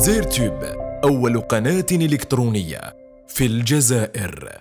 زير تيوب أول قناة إلكترونية في الجزائر.